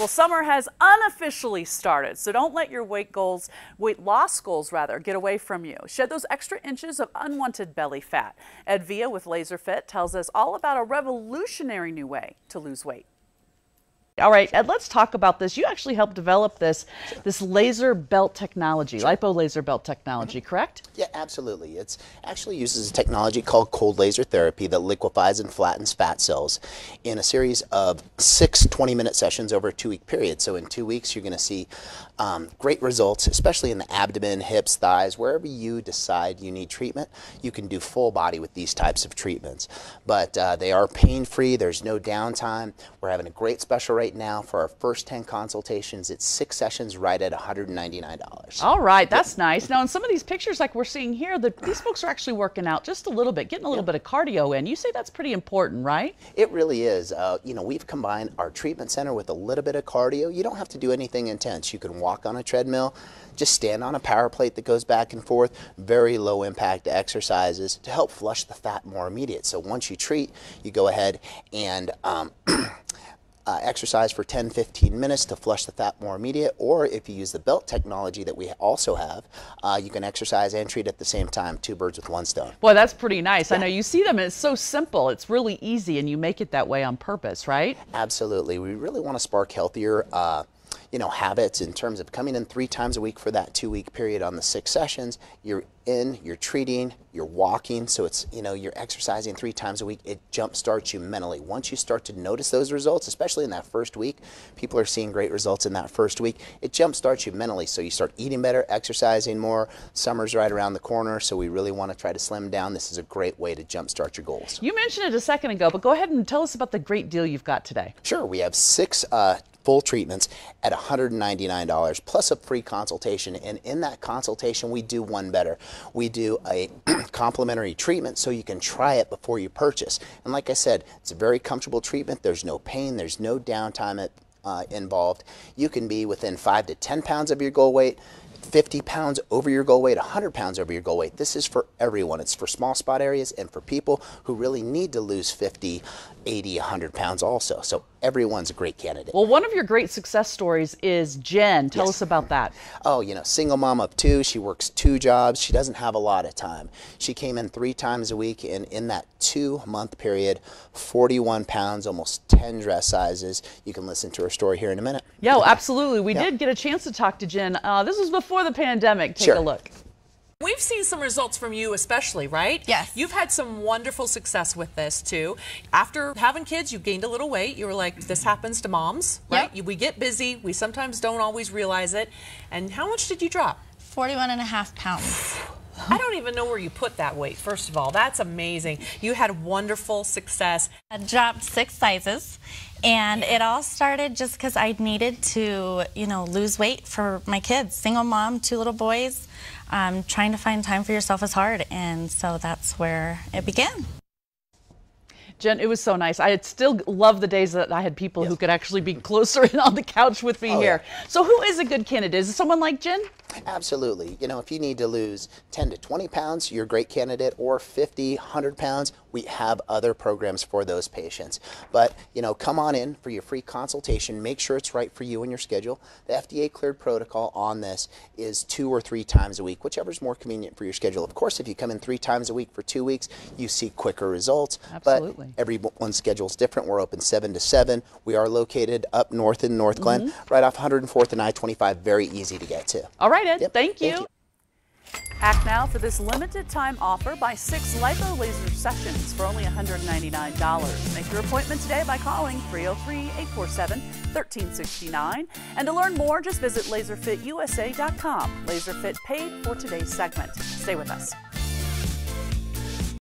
Well, summer has unofficially started, so don't let your weight goals, weight loss goals rather, get away from you. Shed those extra inches of unwanted belly fat. Ed Villa with LaserFit tells us all about a revolutionary new way to lose weight. All right, Ed, let's talk about this. You actually helped develop this this laser belt technology, sure. lipo laser belt technology, correct? Yeah, absolutely. It's actually uses a technology called cold laser therapy that liquefies and flattens fat cells in a series of six 20-minute sessions over a two-week period. So in two weeks, you're going to see um, great results, especially in the abdomen, hips, thighs, wherever you decide you need treatment. You can do full body with these types of treatments, but uh, they are pain-free. There's no downtime. We're having a great special right now for our first 10 consultations. It's six sessions right at $199. All right, that's nice. Now, in some of these pictures like we're seeing here, the, these folks are actually working out just a little bit, getting a little yep. bit of cardio in. You say that's pretty important, right? It really is. Uh, you know, we've combined our treatment center with a little bit of cardio. You don't have to do anything intense. You can walk on a treadmill, just stand on a power plate that goes back and forth. Very low impact exercises to help flush the fat more immediate. So once you treat, you go ahead and um, uh, exercise for 10 15 minutes to flush the fat more immediate or if you use the belt technology that we also have uh, you can exercise and treat at the same time two birds with one stone. Well that's pretty nice. Yeah. i know you see them it's so simple. It's really easy and you make it that way on purpose right? Absolutely. We really want to spark healthier uh, you know, habits in terms of coming in three times a week for that two week period on the six sessions. You're in, you're treating, you're walking. So it's, you know, you're exercising three times a week. It jump starts you mentally. Once you start to notice those results, especially in that first week, people are seeing great results in that first week. It jump starts you mentally. So you start eating better, exercising more. Summer's right around the corner. So we really want to try to slim down. This is a great way to jumpstart your goals. You mentioned it a second ago, but go ahead and tell us about the great deal you've got today. Sure. We have six uh, full treatments at $199 plus a free consultation. And in that consultation, we do one better. We do a complimentary treatment so you can try it before you purchase. And like I said, it's a very comfortable treatment. There's no pain, there's no downtime uh, involved. You can be within 5 to 10 pounds of your goal weight. 50 pounds over your goal weight, 100 pounds over your goal weight. This is for everyone. It's for small spot areas and for people who really need to lose 50, 80, 100 pounds also. So everyone's a great candidate. Well, one of your great success stories is Jen. Tell yes. us about that. Oh, you know, single mom of two. She works two jobs. She doesn't have a lot of time. She came in three times a week, and in that two month period, 41 pounds, almost 10 dress sizes. You can listen to her story here in a minute. Yeah, well, absolutely. We yeah. did get a chance to talk to Jen. Uh, this was before the pandemic. Take sure. a look. We've seen some results from you especially, right? Yes. You've had some wonderful success with this too. After having kids, you gained a little weight. You were like, this happens to moms, right? Yep. We get busy. We sometimes don't always realize it. And how much did you drop? 41 and a half pounds. I don't even know where you put that weight, first of all. That's amazing. You had wonderful success. I dropped six sizes, and it all started just because I needed to, you know, lose weight for my kids. Single mom, two little boys. Um, trying to find time for yourself is hard, and so that's where it began. Jen, it was so nice. I still love the days that I had people yes. who could actually be closer in on the couch with me oh, here. Yeah. So who is a good candidate? Is it someone like Jen? Absolutely. You know, if you need to lose 10 to 20 pounds, you're a great candidate, or 50, 100 pounds, we have other programs for those patients. But, you know, come on in for your free consultation. Make sure it's right for you and your schedule. The FDA cleared protocol on this is two or three times a week, whichever is more convenient for your schedule. Of course, if you come in three times a week for two weeks, you see quicker results. Absolutely. But everyone's schedule is different. We're open 7 to 7. We are located up north in Northglenn, mm -hmm. right off 104th and I-25. Very easy to get to. All right, Ed. Yep. Thank, you. Thank you. Act now for this limited time offer. Buy six lipo laser sessions for only $199. Make your appointment today by calling 303-847-1369. And to learn more, just visit laserfitusa.com. LaserFit paid for today's segment. Stay with us.